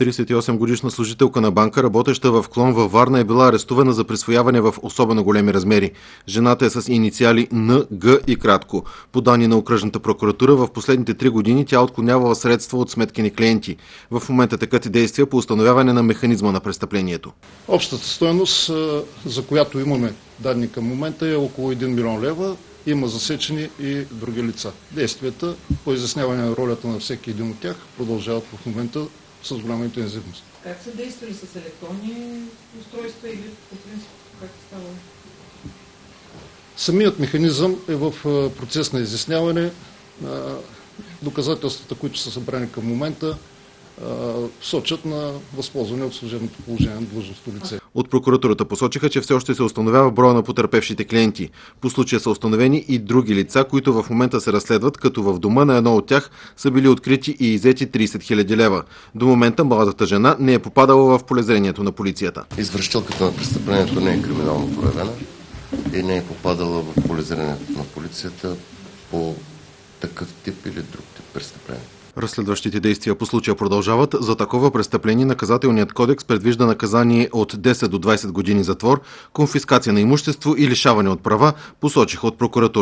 38-годишна служителка на банка, работеща в клон във Варна, е била арестувана за присвояване в особено големи размери. Жената е с инициали Н, Г и кратко. По данни на окръжната прокуратура, в последните три години тя отклонявала средства от сметкени клиенти. В момента текат и действия по установяване на механизма на престъплението. Общата стоеност, за която имаме данни към момента е около 1 милион лева. Има засечени и други лица. Действията по изясняване на ролята на всеки един от тях продължават в момента с голяма интензивност. Как са действали с електронни устройства или по принцип как е ставало? Самият механизъм е в процес на изясняване. Доказателствата, които са събрани към момента, сочат на възползване от служебното положение на длъжностно лице. От прокуратурата посочиха, че все още се установява броя на потерпевшите клиенти. По случая са установени и други лица, които в момента се разследват, като в дома на едно от тях са били открити и изети 30 000 лева. До момента младата жена не е попадала в полезрението на полицията. Извършителката на престъплението не е криминално проявена и не е попадала в полезрението на полицията по такъв тип или друг тип престъпление. Разследващите действия по случая продължават. За такова престъпление наказателният кодекс предвижда наказание от 10 до 20 години затвор, конфискация на имущество и лишаване от права, посочиха от прокуратурата.